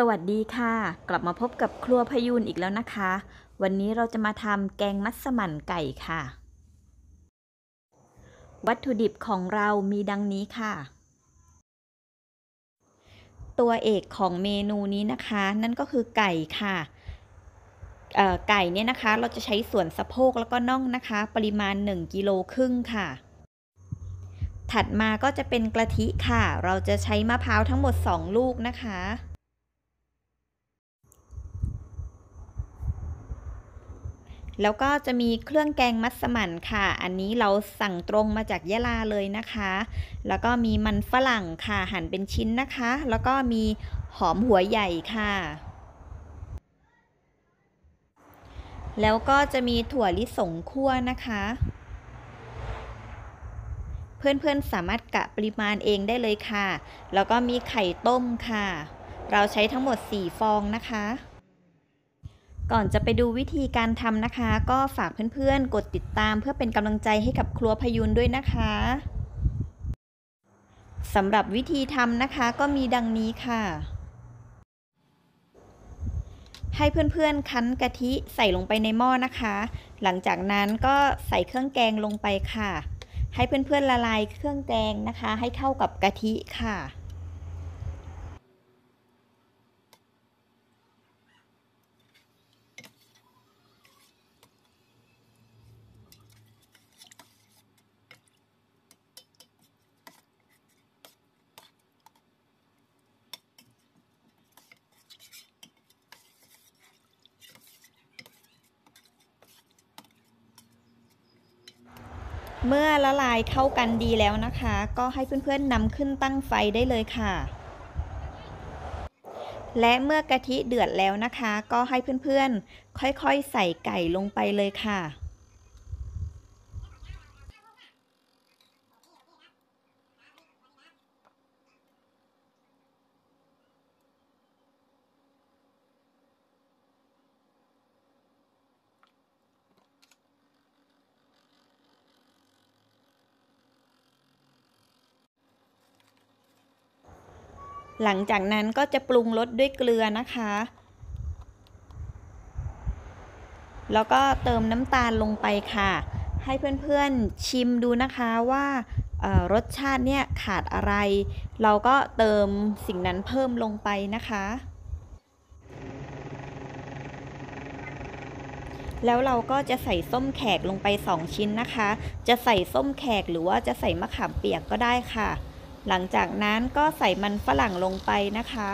สวัสดีค่ะ กลับมาพบกับครัวพยูนอีกแล้วนะคะ วันนี้เราจะมาทำแกงมัสมั่นไก่ค่ะ วัตถุดิบของเรามีดังนี้ค่ะ ตัวเอกของเมนูนี้นะคะ นั่นก็คือไก่ค่ะไก่เนี่ยนะคะ เราจะใช้ส่วนสะโพกแล้วก็น่องนะคะ ปริมาณ 1กิโลครึ่งค่ะถัดมาก็จะเป็นกะทิค่ะ เราจะใช้มะพร้าวทั้งหมด 2 ลูกนะคะ แล้วก็จะมีเครื่องแกงมัสมั่นค่ะ อันนี้เราสั่งตรงมาจากยะลาเลยนะคะ แล้วก็มีมันฝรั่งค่ะหั่นเป็นชิ้นนะคะ แล้วก็มีหอมหัวใหญ่ค่ะ แล้วก็จะมีถั่วลิสงคั่วนะคะ เพื่อนๆสามารถกะปริมาณเองได้เลยค่ะ แล้วก็มีไข่ต้มค่ะ เราใช้ทั้งหมด 4 ฟองนะคะ ก่อนจะไปดูวิธีการทำนะคะ ก็ฝากเพื่อนๆ กดติดตามเพื่อเป็นกำลังใจให้กับครัวพยุนด้วยนะคะสำหรับวิธีทำนะคะก็มีดังนี้ค่ะ ให้เพื่อนๆ คั้นกะทิใส่ลงไปในหม้อนะคะ หลังจากนั้นก็ใส่เครื่องแกงลงไปค่ะ ให้เพื่อนๆละลายเครื่องแกงนะคะ ให้เข้ากับกะทิค่ะ เมื่อละลายเข้ากันดีแล้วนะคะ ก็ให้เพื่อนๆนำขึ้นตั้งไฟได้เลยค่ะ และเมื่อกะทิเดือดแล้วนะคะ ก็ให้เพื่อนๆ ค่อยๆ ใส่ไก่ลงไปเลยค่ะ หลังจากนั้นก็จะปรุงรสด้วยเกลือนะคะ แล้วก็เติมน้ำตาลลงไปค่ะ ให้เพื่อนๆชิมดูนะคะว่ารสชาติเนี่ยขาดอะไร เราก็เติมสิ่งนั้นเพิ่มลงไปนะคะ แล้วเราก็จะใส่ส้มแขกลงไป 2 ชิ้นนะคะ จะใส่ส้มแขกหรือว่าจะใส่มะขามเปียกก็ได้ค่ะ หลังจากนั้นก็ใส่มันฝรั่งลงไปนะคะ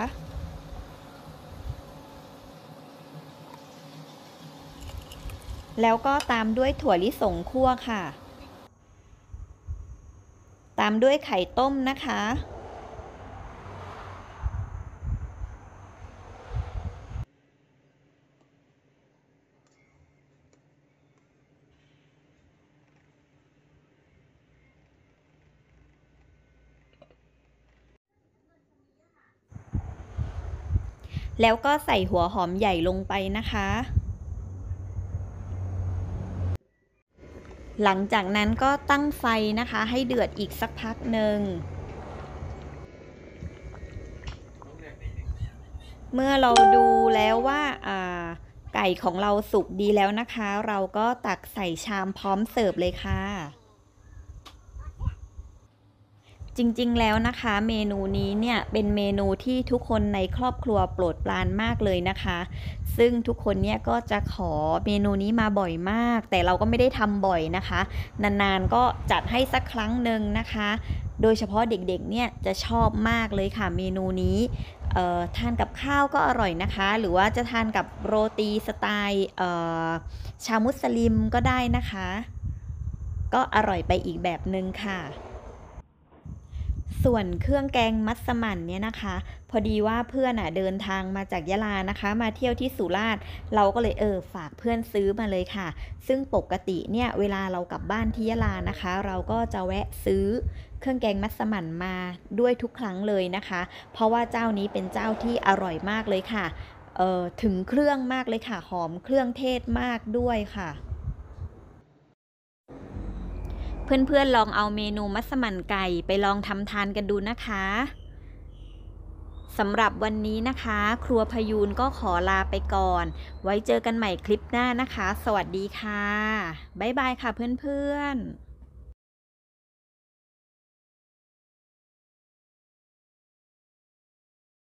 แล้วก็ตามด้วยถั่วลิสงคั่วค่ะ ตามด้วยไข่ต้มนะคะ แล้วก็ใส่หัวหอมใหญ่ลงไปนะคะ หลังจากนั้นก็ตั้งไฟนะคะ ให้เดือดอีกสักพักหนึ่ง เมื่อเราดูแล้วว่าไก่ของเราสุกดีแล้วนะคะ เราก็ตักใส่ชามพร้อมเสิร์ฟเลยค่ะ จริงๆ แล้วนะคะ เมนูนี้เนี่ยเป็นเมนูที่ทุกคนในครอบครัวโปรดปรานมากเลยนะคะ ซึ่งทุกคนเนี่ยก็จะขอเมนูนี้มาบ่อยมาก แต่เราก็ไม่ได้ทำบ่อยนะคะ นานๆก็จัดให้สักครั้งหนึ่งนะคะ โดยเฉพาะเด็กๆ เนี่ยจะชอบมากเลยค่ะเมนูนี้ทานกับข้าวก็อร่อยนะคะ หรือว่าจะทานกับโรตีสไตล์ชาวมุสลิมก็ได้นะคะ ก็อร่อยไปอีกแบบหนึ่งค่ะ ส่วนเครื่องแกงมัสมั่นเนี่ยนะคะ พอดีว่าเพื่อนอะเดินทางมาจากยะลานะคะ มาเที่ยวที่สุราษฎร์เราก็เลยเออฝากเพื่อนซื้อมาเลยค่ะ ซึ่งปกติเนี่ยเวลาเรากลับบ้านที่ยะลานะคะ เราก็จะแวะซื้อเครื่องแกงมัสมั่นมาด้วยทุกครั้งเลยนะคะ เพราะว่าเจ้านี้เป็นเจ้าที่อร่อยมากเลยค่ะออถึงเครื่องมากเลยค่ะหอมเครื่องเทศมากด้วยค่ะ เพื่อนๆลองเอาเมนูมัสมั่นไก่ไปลองทำทานกันดูนะคะสำหรับวันนี้นะคะ ครัวพยูนก็ขอลาไปก่อน ไว้เจอกันใหม่คลิปหน้านะคะ สวัสดีค่ะ บ๊ายบายค่ะเพื่อนๆ